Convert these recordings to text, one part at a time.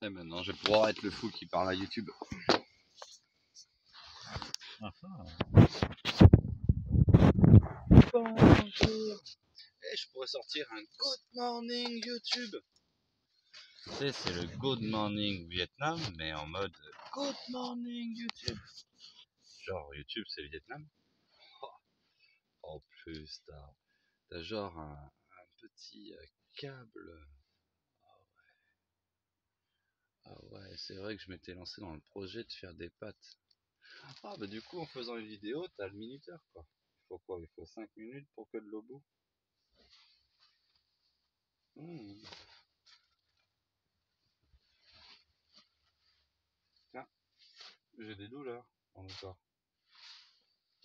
Et maintenant, je vais pouvoir être le fou qui parle à YouTube. Bonjour. Et je pourrais sortir un Good Morning YouTube. C'est le Good Morning Vietnam, mais en mode Good Morning YouTube. Genre, YouTube, c'est Vietnam. Oh. En plus, t'as as genre un, un petit euh, câble. Ah ouais. C'est vrai que je m'étais lancé dans le projet de faire des pâtes. Ah bah du coup, en faisant une vidéo, t'as le minuteur quoi. Il faut quoi? Il faut 5 minutes pour que de l'eau bout. Mmh. Tiens, j'ai des douleurs le corps.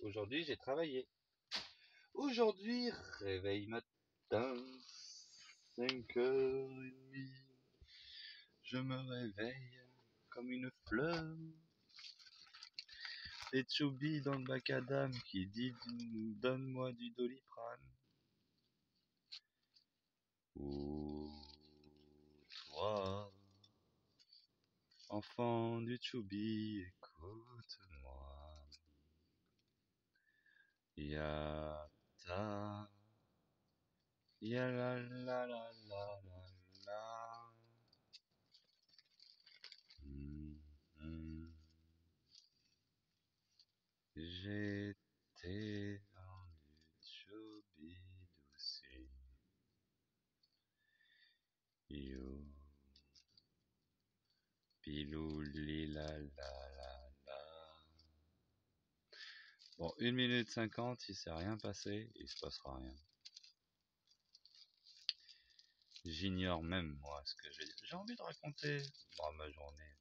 Aujourd'hui, j'ai travaillé. Aujourd'hui, réveil matin, 5h30. Je me réveille comme une fleur. Et Choubi dans le bac à dame qui dit donne-moi du doliprane. Ou toi, enfant du Choubi, écoute-moi. Ya ta, ya la la la la la J'étais dans du Choubi douce. Yo. Pilou li la la la la. Bon, 1 minute 50, il s'est rien passé, il se passera rien. J'ignore même moi ce que j'ai J'ai envie de raconter moi, ma journée.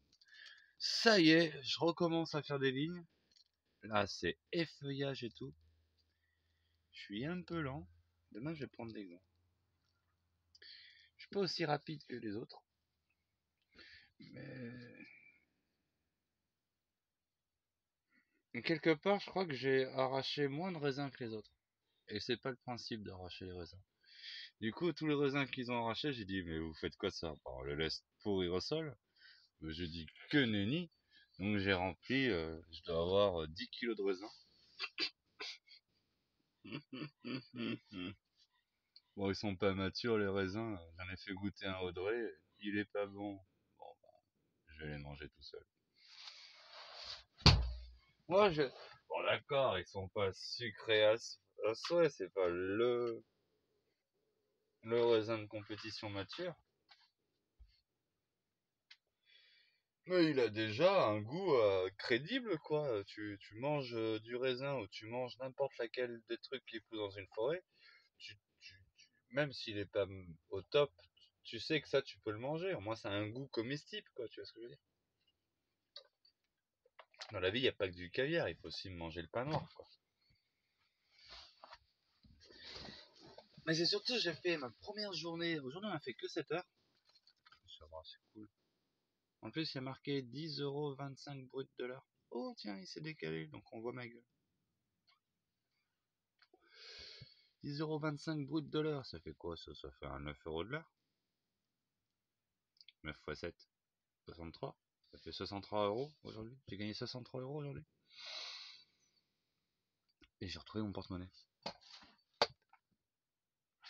Ça y est, je recommence à faire des lignes. Là, c'est effeuillage et tout. Je suis un peu lent. Demain, je vais prendre des gants. Je suis pas aussi rapide que les autres. Mais... Quelque part, je crois que j'ai arraché moins de raisins que les autres. Et c'est pas le principe d'arracher les raisins. Du coup, tous les raisins qu'ils ont arrachés, j'ai dit, mais vous faites quoi ça? Bon, On le laisse pourrir au sol. Je dis que nenni. Donc j'ai rempli, euh, je dois avoir 10 kilos de raisins. bon, ils sont pas matures les raisins. J'en ai fait goûter un Audrey. Il est pas bon. Bon, bah, je vais les manger tout seul. Moi, je... Bon, d'accord, ils sont pas sucrés à, à souhait, c'est pas le... le raisin de compétition mature. Mais il a déjà un goût crédible, quoi. Tu, tu manges du raisin ou tu manges n'importe laquelle des trucs qui poussent dans une forêt, tu, tu, même s'il est pas au top, tu sais que ça, tu peux le manger. Au moins, ça a un goût comestible, quoi. Tu vois ce que je veux dire? Dans la vie, il n'y a pas que du caviar, il faut aussi manger le pain noir, quoi. Mais c'est surtout, j'ai fait ma première journée. Aujourd'hui, on a fait que 7 heures. C'est cool. En plus, il y a marqué 10,25€ brut de l'heure. Oh, tiens, il s'est décalé, donc on voit ma gueule. 10,25€ brut de l'heure, ça fait quoi ça? Fait un 9€ de l'heure? 9 x 7, 63. Ça fait 63 euros aujourd'hui? J'ai gagné 63 euros aujourd'hui? Et j'ai retrouvé mon porte-monnaie.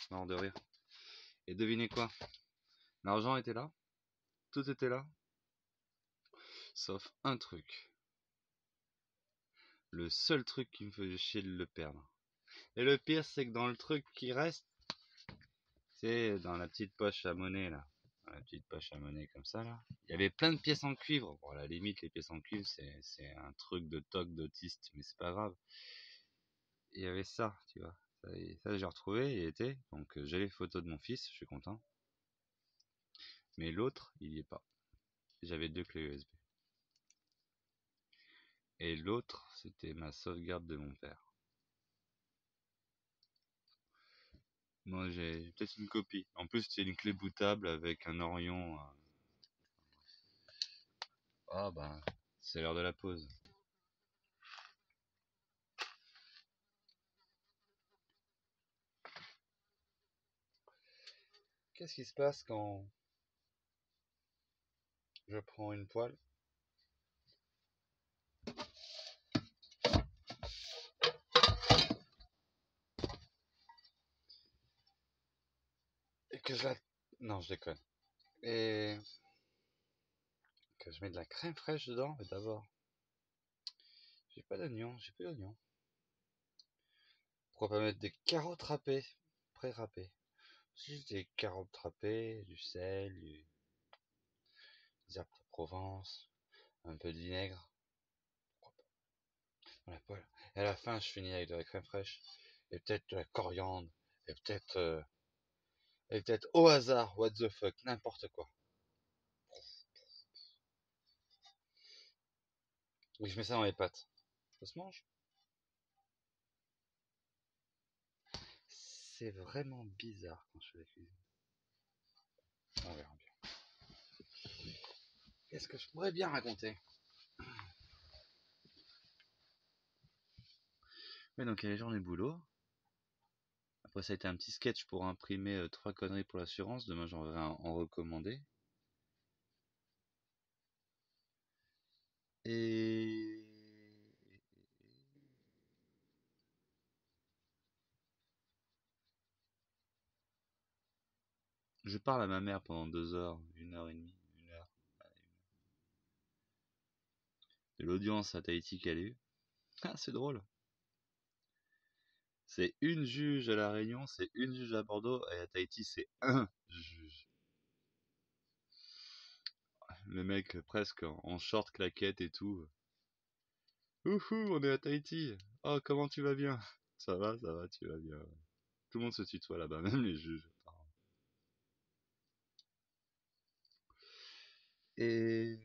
Mort de rire. Et devinez quoi? L'argent était là. Tout était là. Sauf un truc. Le seul truc qui me faisait chier de le perdre. Et le pire, c'est que dans le truc qui reste, c'est dans la petite poche à monnaie là. Dans la petite poche à monnaie comme ça là. Il y avait plein de pièces en cuivre. Bon, à la limite, les pièces en cuivre, c'est, un truc de toc d'autiste, mais c'est pas grave. Il y avait ça, tu vois. Ça, ça, j'ai retrouvé, il était. Donc euh, j'ai les photos de mon fils, je suis content. Mais l'autre, il y est pas. J'avais deux clés USB. Et l'autre, c'était ma sauvegarde de mon père. Moi, j'ai peut-être une copie. En plus, c'est une clé bootable avec un Orion. euh. Ah bah, c'est l'heure de la pause. Qu'est-ce qui se passe quand je prends une poêle? Que je la... Non, je déconne. Et que je mets de la crème fraîche dedans, mais d'abord. J'ai pas d'oignon, j'ai plus d'oignon. Pourquoi pas mettre des carottes râpées, pré-râpées? Juste des carottes râpées, du sel, du... des herbes de Provence, un peu de vinaigre. Pourquoi pas? La poêle. Et à la fin, je finis avec de la crème fraîche, et peut-être de la coriandre, et peut-être... Euh, et peut-être au hasard, what the fuck, n'importe quoi. Et je mets ça dans les pâtes. Ça se mange? C'est vraiment bizarre quand je fais la cuisine. On verra bien. Qu'est-ce que je pourrais bien raconter? Mais donc il y a les journées boulot. Après ça a été un petit sketch pour imprimer euh, trois conneries pour l'assurance. Demain j'en vais en recommander. Et Je parle à ma mère pendant deux heures, une heure et demie, une heure. De l'audience à Tahiti qu'elle a eu. Ah, c'est drôle. C'est une juge à La Réunion, c'est une juge à Bordeaux, et à Tahiti, c'est un juge. Le mec presque en short claquette et tout. Ouhou, on est à Tahiti. Oh, comment tu vas bien? Ça va, ça va, tu vas bien. Tout le monde se tutoie là-bas, même les juges. Et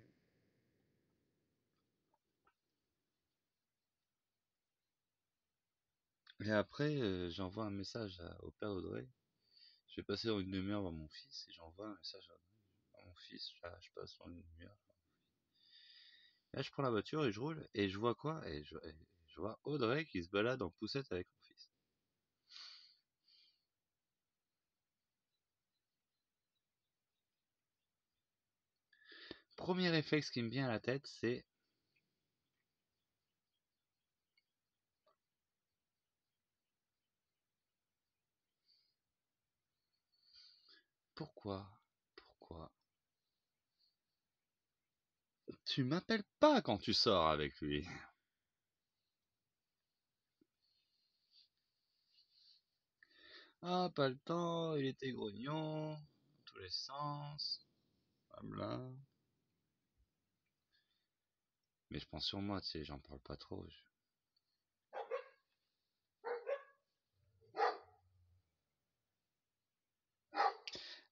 Et après, euh, j'envoie un message au père Audrey. Je vais passer dans une demi-heure voir mon fils et j'envoie un message à, mon fils. je passe dans une demi-heure. Là, je prends la voiture et je roule et je vois quoi? Et je, je vois Audrey qui se balade en poussette avec mon fils. Premier réflexe qui me vient à la tête, c'est Pourquoi? Pourquoi? Tu m'appelles pas quand tu sors avec lui. Ah, pas le temps, il était grognon, dans tous les sens, blabla. Mais je pense sur moi, tu sais, j'en parle pas trop.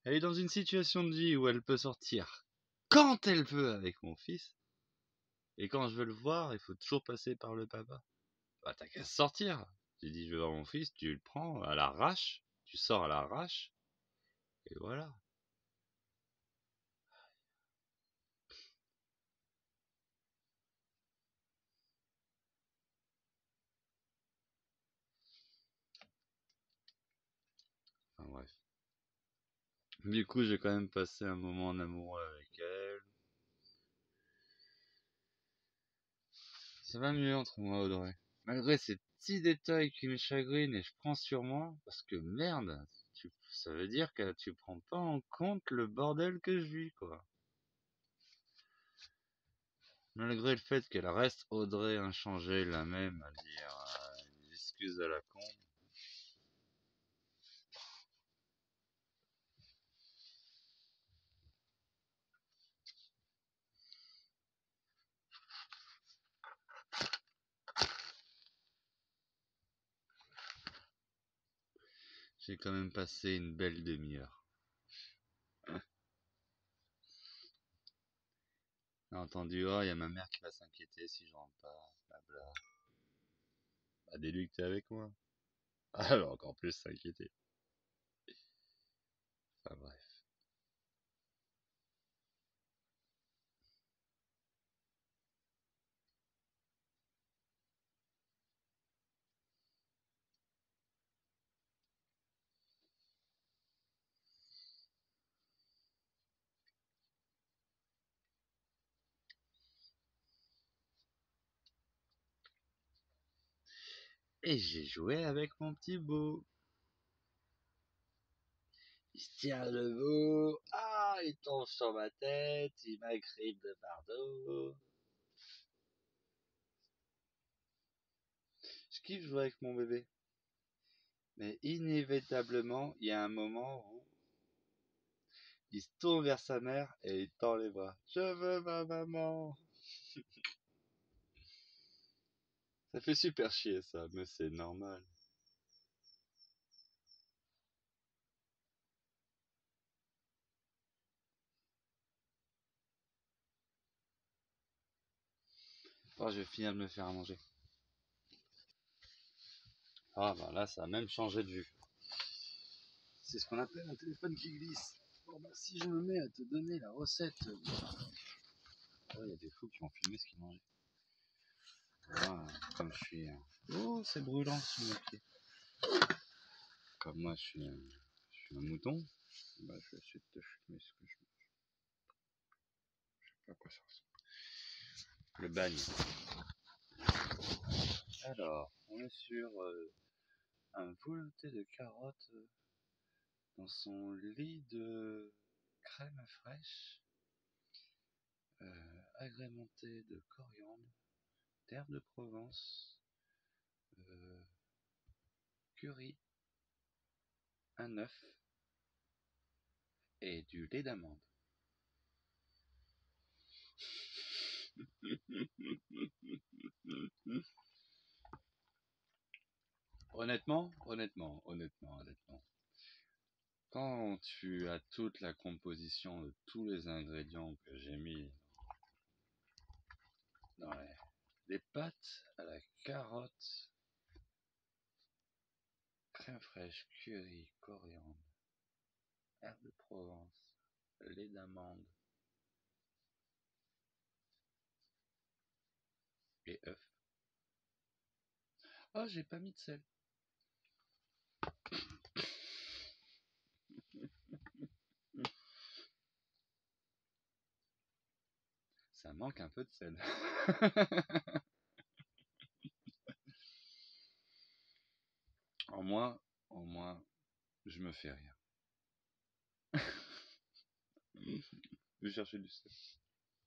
Elle est dans une situation de vie où elle peut sortir quand elle veut avec mon fils. Et quand je veux le voir, il faut toujours passer par le papa. Bah, t'as qu'à sortir. Tu dis, je veux voir mon fils, tu le prends à l'arrache, tu sors à l'arrache, et voilà. Enfin bref. Du coup, j'ai quand même passé un moment en amoureux avec elle. Ça va mieux entre moi et Audrey. Malgré ces petits détails qui me chagrinent et je prends sur moi, parce que merde, ça veut dire que tu prends pas en compte le bordel que je vis, quoi. Malgré le fait qu'elle reste Audrey inchangée, la même, à dire euh, une excuse à la con. J'ai quand même passé une belle demi-heure. entendu, oh, il y a ma mère qui va s'inquiéter si je rentre pas, blabla. Bah, dis-lui que t'es avec moi. Alors, encore plus s'inquiéter. Enfin, bref. Et j'ai joué avec mon petit beau. Il se tient debout. Ah, il tombe sur ma tête. Il m'agrippe de partout. Je kiffe jouer avec mon bébé. Mais inévitablement, il y a un moment où il se tourne vers sa mère et il tend les bras. Je veux ma maman. ça fait super chier ça, mais c'est normal. Oh, je vais finir de me faire à manger. Ah bah là, ça a même changé de vue. C'est ce qu'on appelle un téléphone qui glisse. Bon bah si je me mets à te donner la recette... Oh, il y a des fous qui ont filmé ce qu'ils mangeaient. Voilà, comme je suis... Oh, c'est brûlant sur mes pieds. Comme moi, je suis, un, je suis un mouton, bah, je vais essayer de te filmer ce que je mange. Je sais pas à quoi ça ressemble. Le bagne. Alors, on est sur... Euh, un velouté de carottes euh, dans son lit de crème fraîche, euh, agrémenté de coriandre, d'herbe de Provence, euh, curry, un œuf et du lait d'amande. Honnêtement, honnêtement, honnêtement, honnêtement. Quand tu as toute la composition de tous les ingrédients que j'ai mis dans les, pâtes à la carotte, crème fraîche, curry, coriandre, herbe de Provence, lait d'amande et œufs. Oh, j'ai pas mis de sel. Ça manque un peu de sel. en moi, en moi, je me fais rien. je vais chercher du sel.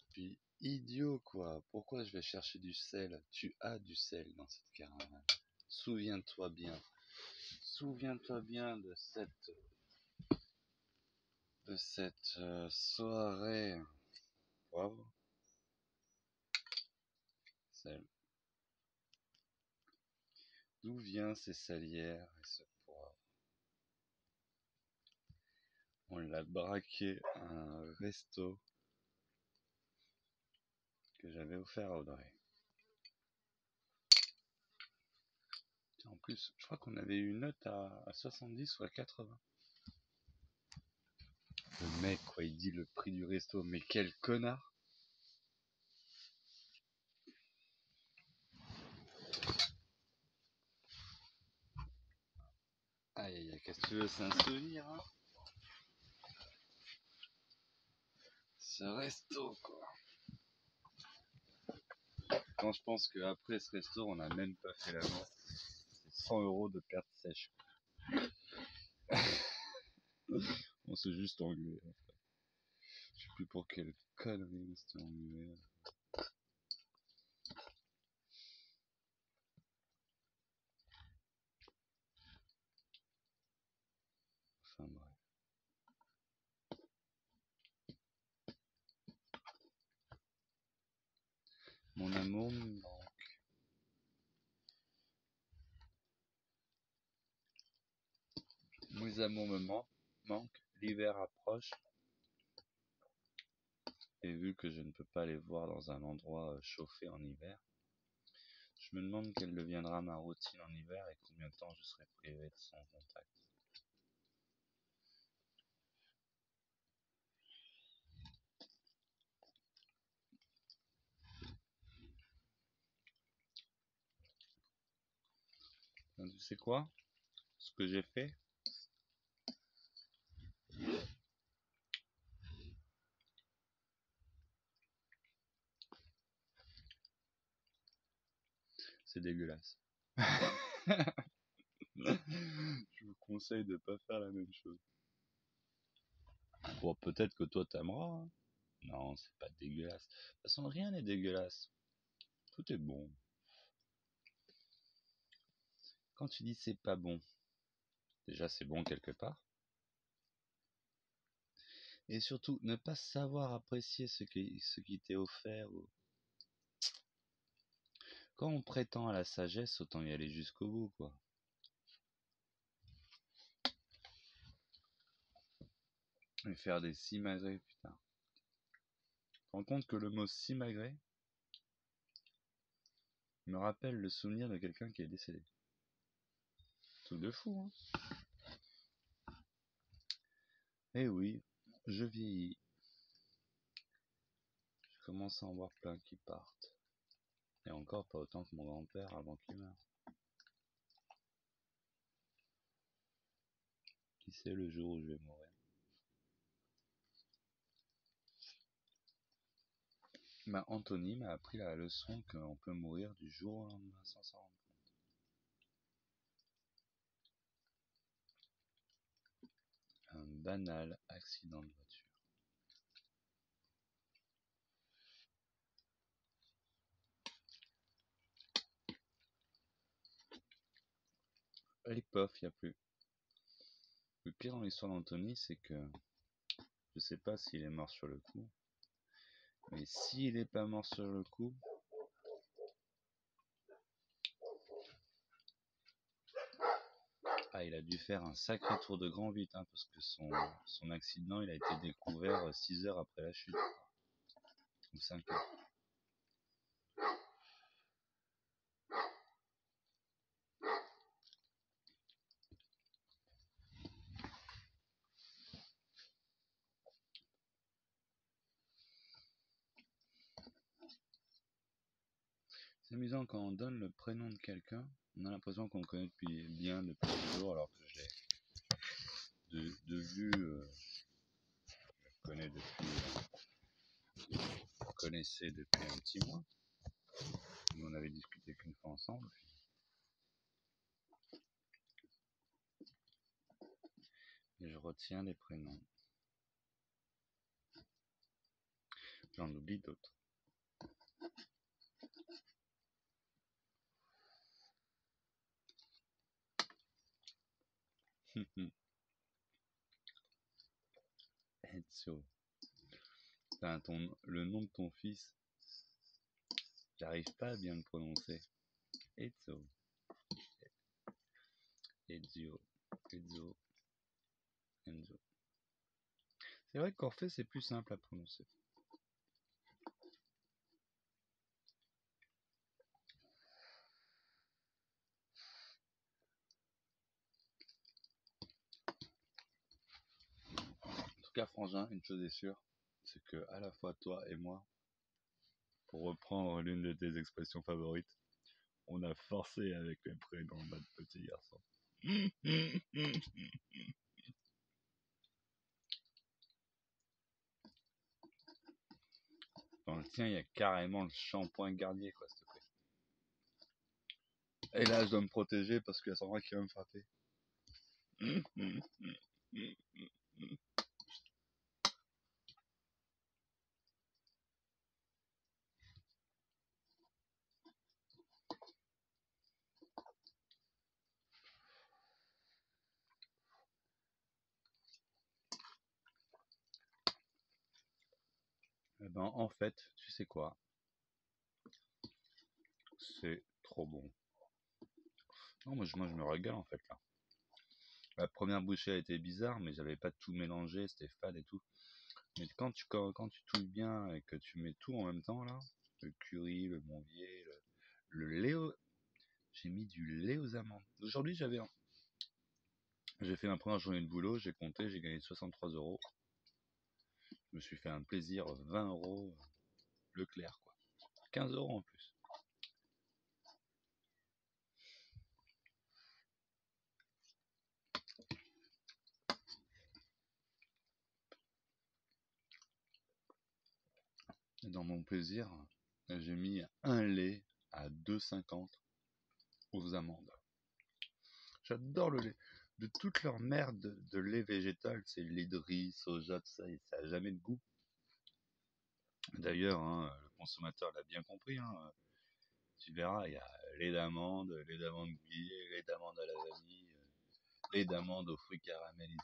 Puis, idiot quoi, pourquoi je vais chercher du sel? Tu as du sel dans cette caravane. Souviens-toi bien. Souviens-toi bien de cette de cette euh, soirée D'où vient ces salières et ce poivre On l'a braqué à un resto que j'avais offert à Audrey. En plus, je crois qu'on avait eu une note à, à 70 ou à 80. Le mec, quoi, il dit le prix du resto, mais quel connard Aïe, qu'est-ce que tu veux, c'est un souvenir, hein? Ce resto, quoi. Quand je pense qu'après ce resto, on n'a même pas fait la mort, c'est 100 euros de perte sèche. on s'est juste engueulé. Je sais plus pour quelle connerie on s'était engueulé. Mon amour me manque. Mes amours me manquent. L'hiver approche. Et vu que je ne peux pas les voir dans un endroit euh, chauffé en hiver, je me demande quelle deviendra ma routine en hiver et combien de temps je serai privé de son contact. Tu sais quoi Ce que j'ai fait? C'est dégueulasse. Je vous conseille de pas faire la même chose. Bon, peut-être que toi t'aimeras. Hein. Non, c'est pas dégueulasse. De toute façon, rien n'est dégueulasse. Tout est bon. Quand tu dis c'est pas bon, déjà c'est bon quelque part. Et surtout, ne pas savoir apprécier ce qui, t'est offert. Quand on prétend à la sagesse, autant y aller jusqu'au bout, quoi. Et faire des simagrées, putain. Tu te rends compte que le mot simagré me rappelle le souvenir de quelqu'un qui est décédé. De fou, hein. Eh oui, je vieillis. Je commence à en voir plein qui partent. Et encore pas autant que mon grand-père avant qu'il meure. Qui sait le jour où je vais mourir Ma Anthony m'a appris la leçon qu'on peut mourir du jour au lendemain sans s'en rendre compte. Un banal accident de voiture. Les pof, a plus. Le pire dans l'histoire d'Anthony, c'est que je sais pas s'il est mort sur le coup, mais s'il est pas mort sur le coup, ah, il a dû faire un sacré tour de grand vite, hein, parce que son, son accident, il a été découvert 6 heures après la chute. Ou 5 heures. Quand on donne le prénom de quelqu'un, on a l'impression qu'on le connaît depuis bien depuis toujours, alors que je l'ai de, de vue, euh, je le connais depuis, le connaissais depuis un petit mois. Nous on avait discuté qu'une fois ensemble. Et je retiens les prénoms. J'en oublie d'autres. Ton, le nom de ton fils, j'arrive pas à bien le prononcer. Enzo. Ezio. Ezio. Enzo. C'est vrai que Corfé, c'est plus simple à prononcer. Frangin, une chose est sûre, c'est que à la fois toi et moi, pour reprendre l'une de tes expressions favorites, on a forcé avec les prénoms de petit garçon. Dans le il y a carrément le shampoing garnier, quoi, s'il te plaît. Et là, je dois me protéger parce qu'il y a qui va me frapper. Ben, en fait, tu sais quoi? C'est trop bon. Non, moi je, moi je me régale en fait là. La première bouchée a été bizarre, mais j'avais pas tout mélangé, c'était fade et tout. Mais quand tu, quand, tu touilles bien et que tu mets tout en même temps là, le curry, le monvier, le, le lait, j'ai mis du lait aux amandes. Aujourd'hui j'avais J'ai fait ma première journée de boulot, j'ai compté, j'ai gagné 63 euros je me suis fait un plaisir 20 euros Leclerc quoi. 15 euros en plus. Dans mon plaisir j'ai mis un lait à 2,50 aux amandes. J'adore le lait. De toute leur merde de, lait végétal, c'est lait de riz, soja, tout ça, et ça n'a jamais de goût. D'ailleurs, hein, le consommateur l'a bien compris. Hein, tu verras, il y a lait d'amande, lait d'amande grillé, lait d'amande à la vanille, euh, lait d'amande aux fruits caramélisés.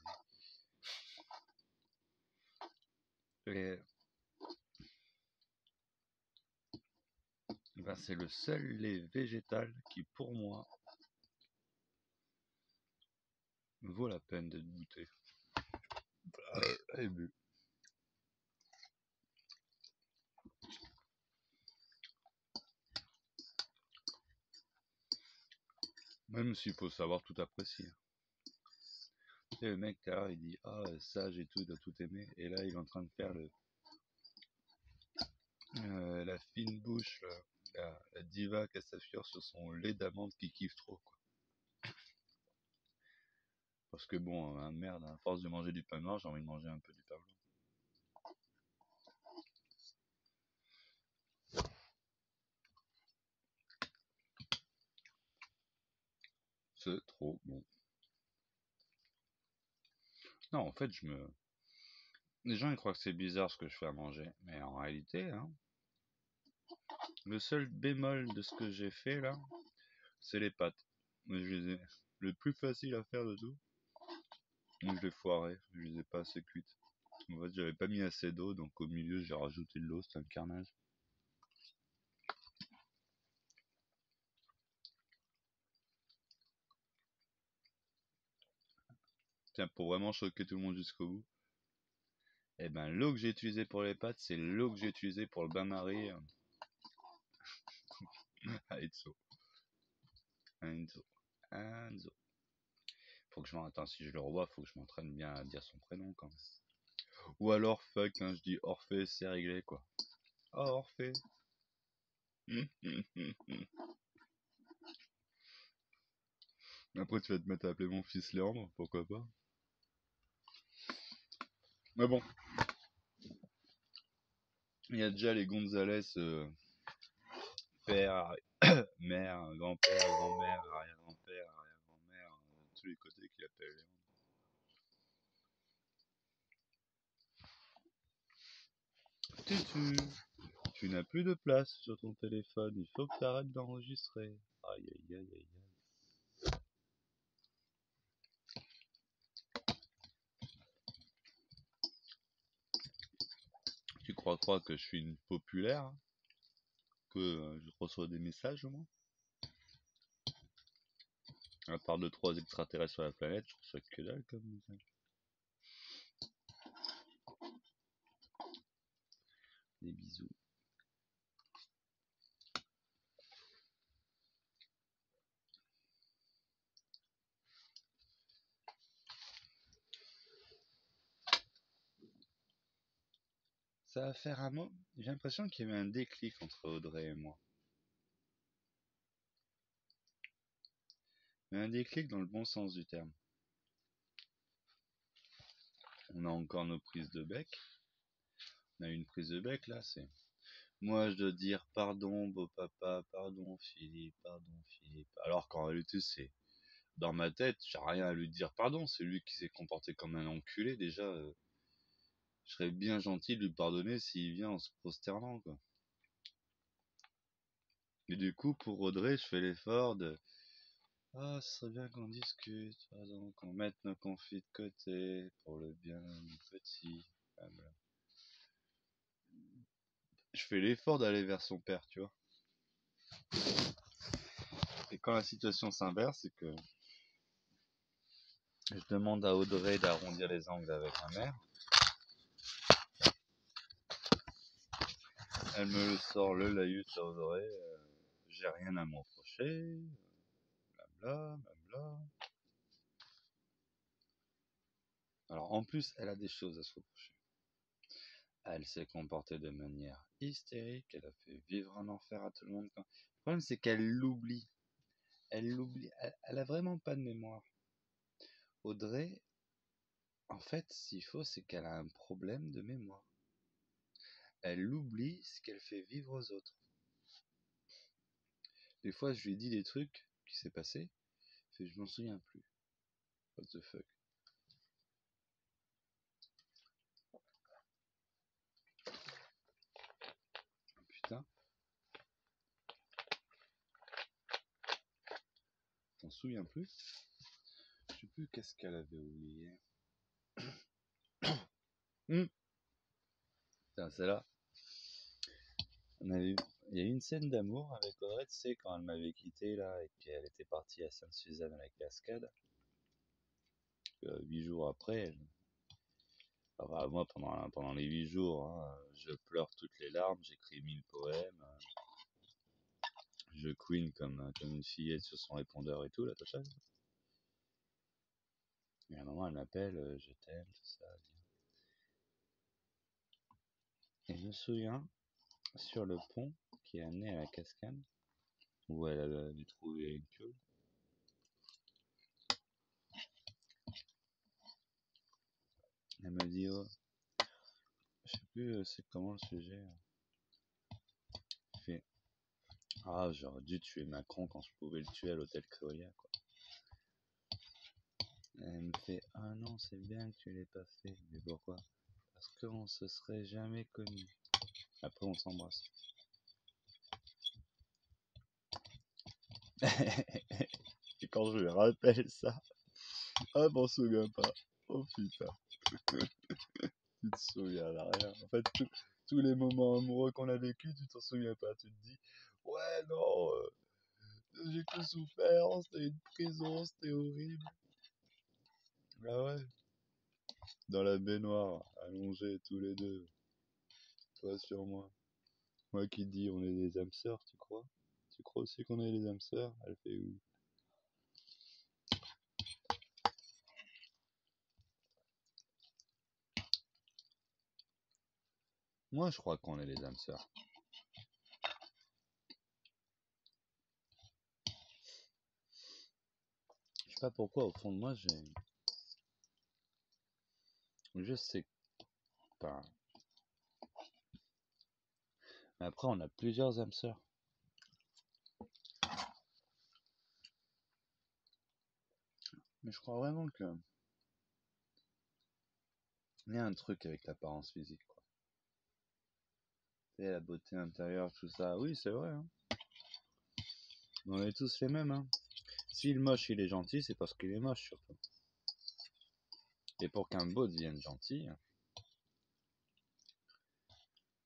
Ben, c'est le seul lait végétal qui, pour moi, vaut la peine d'être goûté. Même s'il faut savoir tout apprécier. Et le mec, là, il dit Ah, ça, j'ai tout, il doit tout aimer. Et là, il est en train de faire le. Euh, la fine bouche, la, la diva qui s'affure sur son lait d'amande qui kiffe trop. Quoi. Parce que bon, hein, merde, à force de manger du pain noir, j'ai envie de manger un peu du pain blanc. C'est trop bon. Non, en fait, je me... Les gens, ils croient que c'est bizarre ce que je fais à manger. Mais en réalité, hein, le seul bémol de ce que j'ai fait, là, c'est les pâtes. Mais je les ai... Le plus facile à faire de tout. Donc je l'ai foiré, je les ai pas assez cuites. En fait, j'avais pas mis assez d'eau, donc au milieu, j'ai rajouté de l'eau, c'est un carnage. Tiens, pour vraiment choquer tout le monde jusqu'au bout. Eh ben, l'eau que j'ai utilisée pour les pâtes, c'est l'eau que j'ai utilisée pour le bain-marie. Faut que je m'entraîne. Si je le revois, faut que je m'entraîne bien à dire son prénom quand même. Ou alors, fuck, hein, je dis Orphée, c'est réglé quoi. Oh, Orphée. Après, tu vas te mettre à appeler mon fils Léandre, pourquoi pas. Mais bon. Il y a déjà les Gonzalez, euh, père, mère, grand-père, grand-mère, arrière-grand-père, appelle Tu, tu n'as plus de place sur ton téléphone, il faut que tu arrêtes d'enregistrer. Aïe aïe aïe aïe aïe. crois, que je suis une populaire, hein, que je reçois des messages au moins? À part de trois extraterrestres sur la planète, je reçois que dalle comme message. Des bisous. Ça va faire un mot. J'ai l'impression qu'il y avait un déclic entre Audrey et moi. Un déclic dans le bon sens du terme. On a encore nos prises de bec. On a une prise de bec là, c'est. Moi, je dois dire pardon, beau papa, pardon, Philippe, pardon, Philippe. Alors qu'en réalité, c'est. Dans ma tête, j'ai rien à lui dire pardon. C'est lui qui s'est comporté comme un enculé déjà. Euh, je serais bien gentil de lui pardonner s'il vient en se prosternant, quoi. Et du coup, pour Audrey, je fais l'effort de Ah, ce serait bien qu'on discute, qu'on mette nos conflits de côté pour le bien du petit. Je fais l'effort d'aller vers son père, tu vois. Et quand la situation s'inverse, c'est que je demande à Audrey d'arrondir les angles avec ma mère. Elle me le sort le laïus à Audrey. Euh, j'ai rien à m'en reprocher. Alors en plus, elle a des choses à se reprocher. Elle s'est comportée de manière hystérique, elle a fait vivre un enfer à tout le monde. Le problème c'est qu'elle l'oublie. Elle l'oublie. Elle, elle a vraiment pas de mémoire. Audrey, en fait, s'il faut, c'est qu'elle a un problème de mémoire elle oublie ce qu'elle fait vivre aux autres. Des fois, je lui dis des trucs qui s'est passé. fait, je m'en souviens plus. What the fuck. Putain. T'en souviens plus? Je sais plus qu'est-ce qu'elle avait oublié. Hmm. Putain, c'est là. On avait eu il y a eu une scène d'amour avec Audrey, tu sais, quand elle m'avait quitté là et qu'elle était partie à Sainte-Suzanne à la cascade. Euh, huit jours après, elle... moi pendant, pendant les huit jours, hein, je pleure toutes les larmes, j'écris mille poèmes, je queen comme, comme une fillette sur son répondeur et tout, la totale. Et à un moment, elle m'appelle, euh, je t'aime, tout ça. Et je me souviens, sur le pont qui est amené à la cascade, où elle a dû trouver une piole. Elle m'a dit, oh, je sais plus euh, c'est comment le sujet. fait, ah, j'aurais dû tuer Macron quand je pouvais le tuer à l'hôtel Créolia, quoi. Elle me fait, ah non, c'est bien que tu l'aies pas fait. Mais pourquoi? Parce qu'on se serait jamais connu. Après, on s'embrasse. Et quand je lui rappelle ça, ah, m'en souviens pas. Oh putain. tu te souviens de rien. En fait, tous les moments amoureux qu'on a vécu, tu t'en souviens pas. Tu te dis, ouais, non, euh, j'ai que souffert, c'était une prison, c'était horrible. Ah ouais. Dans la baignoire, allongés tous les deux. Toi sur moi. Moi qui dis on est des âmes sœurs, tu crois? Tu crois aussi qu'on est des âmes sœurs Elle fait où? Moi je crois qu'on est des âmes sœurs. Je sais pas pourquoi au fond de moi j'ai je sais pas. Mais après, on a plusieurs âmes sœurs. Mais je crois vraiment que. Il y a un truc avec l'apparence physique, quoi. Et la beauté intérieure, tout ça. Oui, c'est vrai. Hein. On est tous les mêmes. Hein. Si le moche, il est gentil, c'est parce qu'il est moche, surtout. Et pour qu'un beau devienne gentil,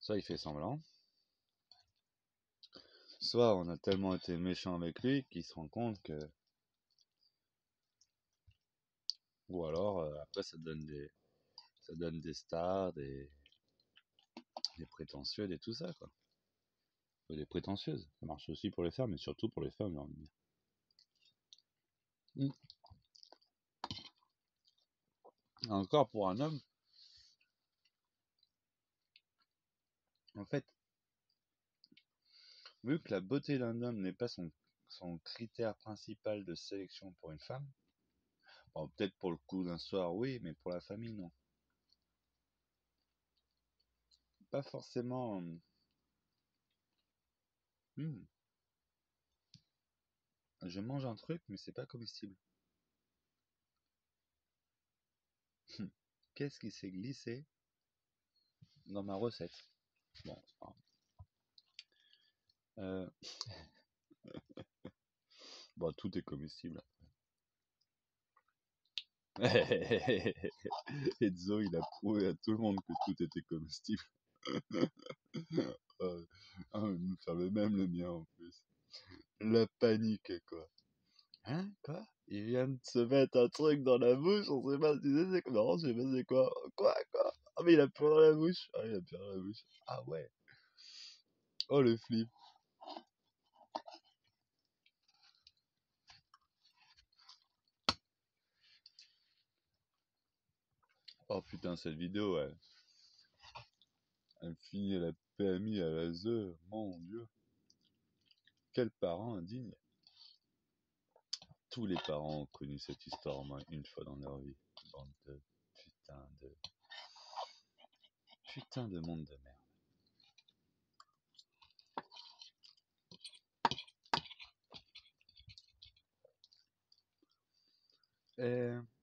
soit il fait semblant, soit on a tellement été méchant avec lui qu'il se rend compte que. Ou alors, euh, après, ça donne des. Ça donne des stars, des. des prétentieux, et tout ça, quoi. Des prétentieuses. Ça marche aussi pour les femmes, mais surtout pour les femmes, j'ai envie. Mm. Encore pour un homme. En fait, vu que la beauté d'un homme n'est pas son, son, critère principal de sélection pour une femme, peut-être pour le coup d'un soir, oui, mais pour la famille, non. Pas forcément. Hmm. Je mange un truc, mais c'est pas comestible. Qu'est-ce qui s'est glissé dans ma recette? Bon, euh... bon, tout est comestible. Enzo, il a prouvé à tout le monde que tout était comestible. euh, ah, me faire le même le mien en plus. La panique, quoi. Hein Quoi? Il vient de se mettre un truc dans la bouche, on sait pas si c'est quoi. Non, je sais pas c'est quoi. Quoi Quoi? Ah, mais il a plus dans la bouche. Ah, il a plus dans la bouche. Ah ouais. Oh, le flip. Oh putain, cette vidéo, elle, finit la PMI à la ZE, mon dieu. Quel parent indigne. Tous les parents ont connu cette histoire moins une fois dans leur vie. Bande de putain de. Putain de monde de merde. Et...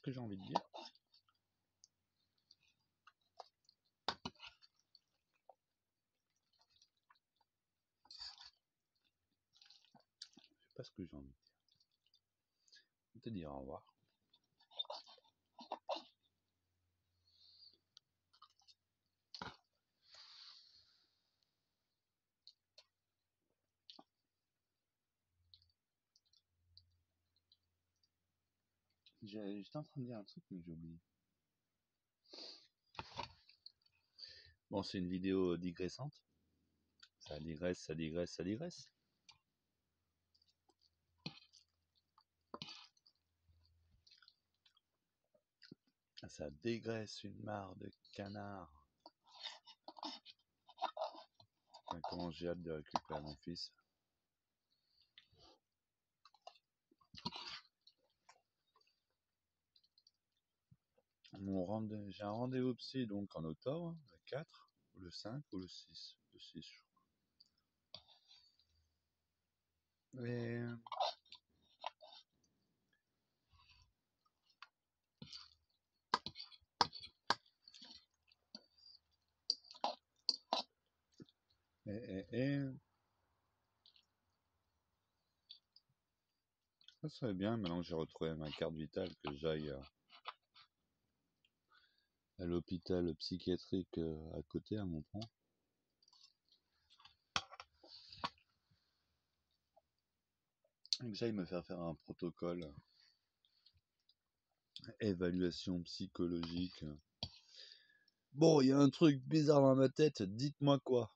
ce que j'ai envie de dire Je sais pas ce que j'ai envie de dire. Je vais te dire au revoir. J'étais en train de dire un truc, mais j'ai oublié. Bon, c'est une vidéo digressante. Ça digresse, ça digresse, ça digresse. Ça dégraisse une mare de canard. comment j'ai hâte de récupérer mon fils? J'ai un rendez-vous psy donc en octobre, le 4, ou le 5, ou le 6. Le 6, je crois. Mais... Et, et, Ça serait bien, maintenant que j'ai retrouvé ma carte vitale, que j'aille euh, à l'hôpital psychiatrique euh, à côté, à Montpont. Que j'aille me faire faire un protocole évaluation psychologique. Bon, il y a un truc bizarre dans ma tête, dites-moi quoi.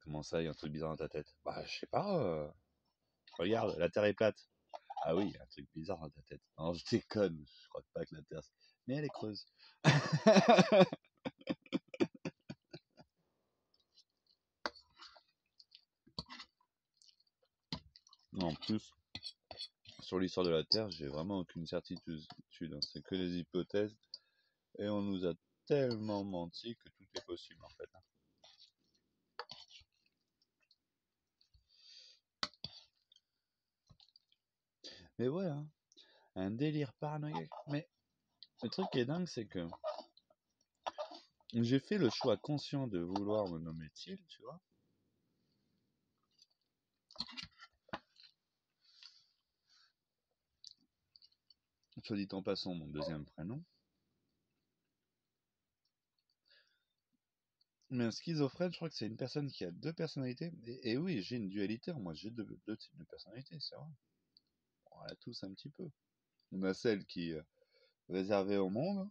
Comment ça, il y a un truc bizarre dans ta tête? Bah, je sais pas. Euh, regarde, la Terre est plate. Ah oui, il y a un truc bizarre dans ta tête. Non, je déconne, je crois pas que la Terre... Mais elle est creuse. en plus, sur l'histoire de la Terre, j'ai vraiment aucune certitude. Hein. C'est que des hypothèses. Et on nous a tellement menti que tout est possible en fait. Hein. Mais voilà, hein. un délire paranoïaque. Mais le truc qui est dingue, c'est que j'ai fait le choix conscient de vouloir me nommer Thiel, tu vois. Soit dit en passant, mon deuxième prénom. Mais un schizophrène, je crois que c'est une personne qui a deux personnalités. Et, oui, j'ai une dualité. Moi, j'ai deux, types de personnalités, c'est vrai. On a tous un petit peu. On a celle qui est réservée au monde.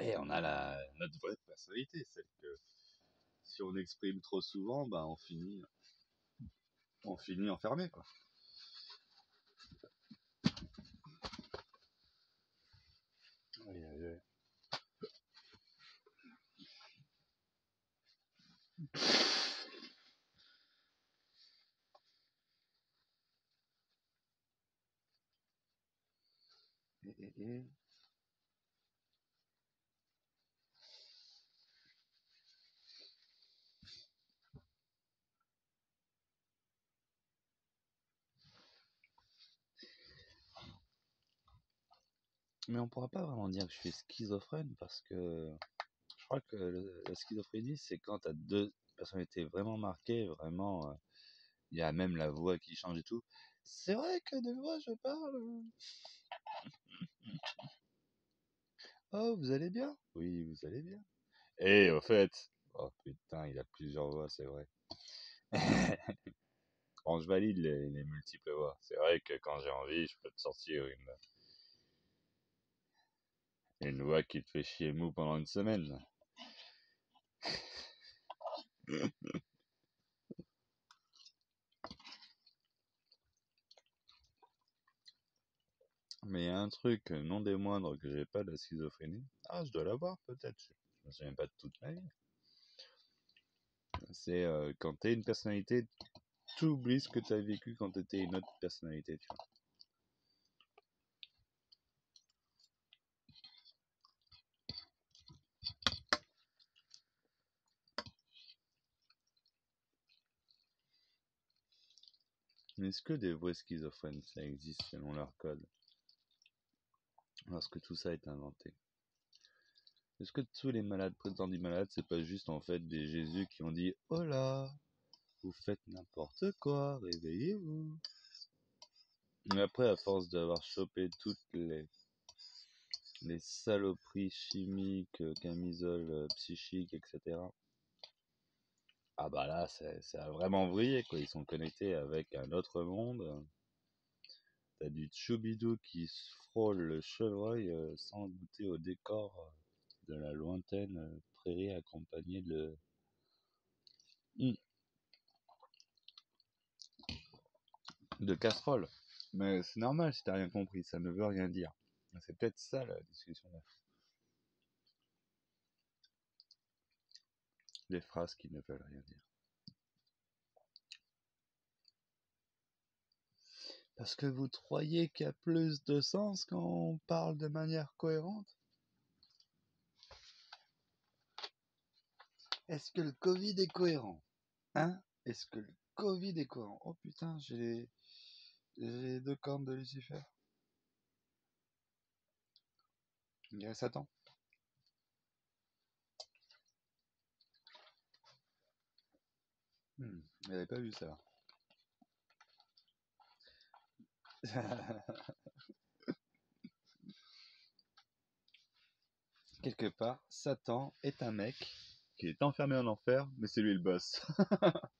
Et on a la, notre vraie personnalité, celle que si on exprime trop souvent, ben on finit, on finit enfermé, quoi. Mais on pourra pas vraiment dire que je suis schizophrène parce que je crois que la schizophrénie, c'est quand tu as deux personnalités vraiment marquées, vraiment. Euh, il y a même la voix qui change et tout. C'est vrai que de voix je parle. Oh, vous allez bien? Oui, vous allez bien. Et au fait, oh putain, il a plusieurs voix, c'est vrai. Quand je valide les, les multiples voix. C'est vrai que quand j'ai envie, je peux te sortir une voix qui te fait chier mou pendant une semaine. Mais il y a un truc non des moindres que j'ai pas de la schizophrénie. Ah, je dois l'avoir peut-être. Je me souviens pas de toute ma vie. C'est euh, quand t'es une personnalité, tu oublies ce que t'as vécu quand t'étais une autre personnalité, tu vois. Est-ce que des vrais schizophrènes, ça existe selon leur code? Lorsque tout ça est inventé. Est-ce que tous les malades présents du malade, c'est pas juste en fait des Jésus qui ont dit Oh là, vous faites n'importe quoi, réveillez-vous. Mais après, à force d'avoir chopé toutes les les saloperies chimiques, euh, camisoles euh, psychiques, etc. Ah bah là, ça a vraiment vrillé, quoi. Ils sont connectés avec un autre monde. T'as du Choubidou qui frôle le chevreuil euh, sans goûter au décor de la lointaine prairie accompagnée de... Hmm. de casserole. Mais c'est normal si t'as rien compris, ça ne veut rien dire. C'est peut-être ça la discussion. Des phrases qui ne veulent rien dire. Parce que vous croyez qu'il y a plus de sens quand on parle de manière cohérente? Est-ce que le Covid est cohérent? Hein? Est-ce que le Covid est cohérent? Oh putain, j'ai les deux cornes de Lucifer. Il dirait Satan. Hmm, n'avait pas vu ça. Quelque part, Satan est un mec qui est enfermé en enfer, mais c'est lui le boss.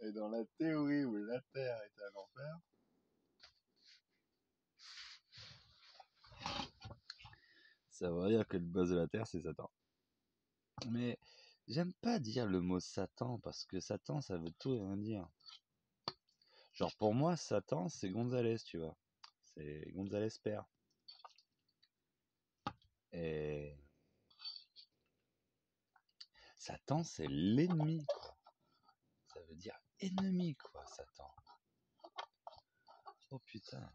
Et dans la théorie où la Terre est un enfer, ça veut dire que le boss de la Terre, c'est Satan. Mais j'aime pas dire le mot Satan parce que Satan, ça veut tout et rien dire. Genre pour moi, Satan, c'est Gonzalez, tu vois. C'est Gonzalez père. Et Satan, c'est l'ennemi, quoi. Ça veut dire ennemi, quoi, Satan. Oh putain.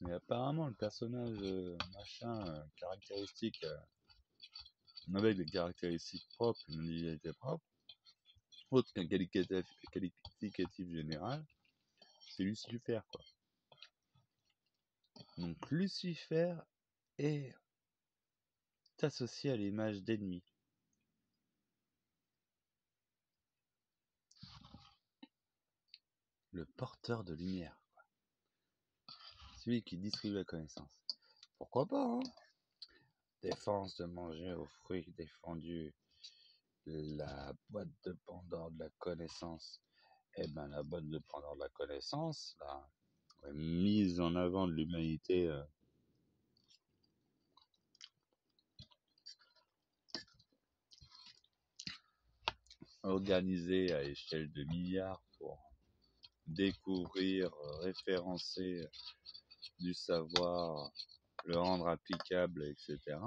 Mais apparemment, le personnage euh, machin, euh, caractéristique, euh, avec des caractéristiques propres, une individualité propre, autre qu'un qualificatif général, c'est Lucifer, quoi. Donc Lucifer est associé à l'image d'ennemi. Le porteur de lumière celui qui distribue la connaissance. Pourquoi pas, hein? Défense de manger aux fruits défendus, la boîte de Pandore de la connaissance. Eh ben, la boîte de Pandore de la connaissance, la mise en avant de l'humanité euh, organisée à échelle de milliards pour découvrir, référencer du savoir, le rendre applicable, etc.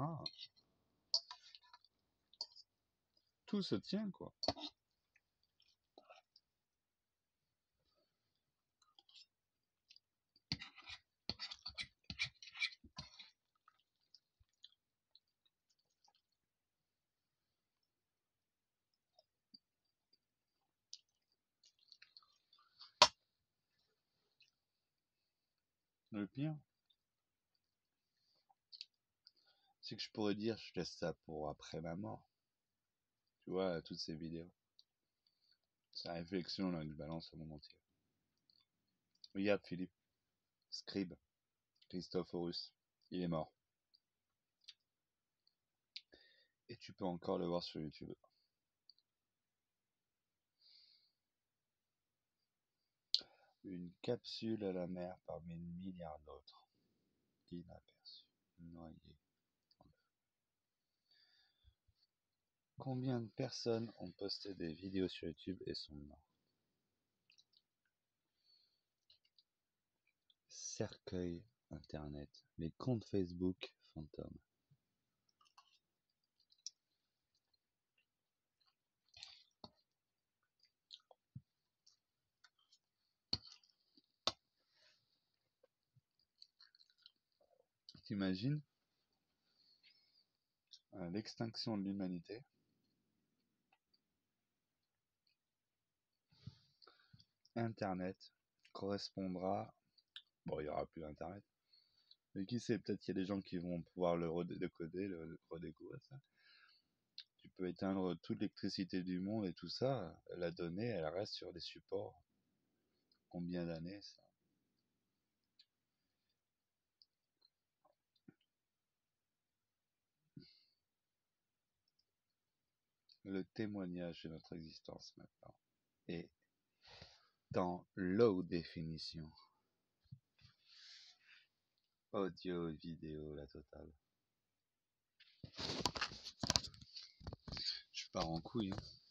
Tout se tient, quoi. Le pire, c'est que je pourrais dire, je laisse ça pour après ma mort. Tu vois, toutes ces vidéos. La réflexion là je balance à mon entier. Regarde Philippe, Scribe, Christophorus, il est mort. Et tu peux encore le voir sur YouTube. Une capsule à la mer parmi une milliard d'autres, inaperçue, noyée Combien de personnes ont posté des vidéos sur YouTube et sont mortes? Cercueil Internet, les comptes Facebook fantômes. T'imagines? L'extinction de l'humanité. Internet correspondra. Bon, il n'y aura plus Internet. Mais qui sait, peut-être qu'il y a des gens qui vont pouvoir le redécoder, le redécouvrir. Tu peux éteindre toute l'électricité du monde et tout ça. La donnée, elle reste sur des supports. Combien d'années ça? Le témoignage de notre existence maintenant est dans low définition. Audio, vidéo, la totale. Je pars en couille. Hein.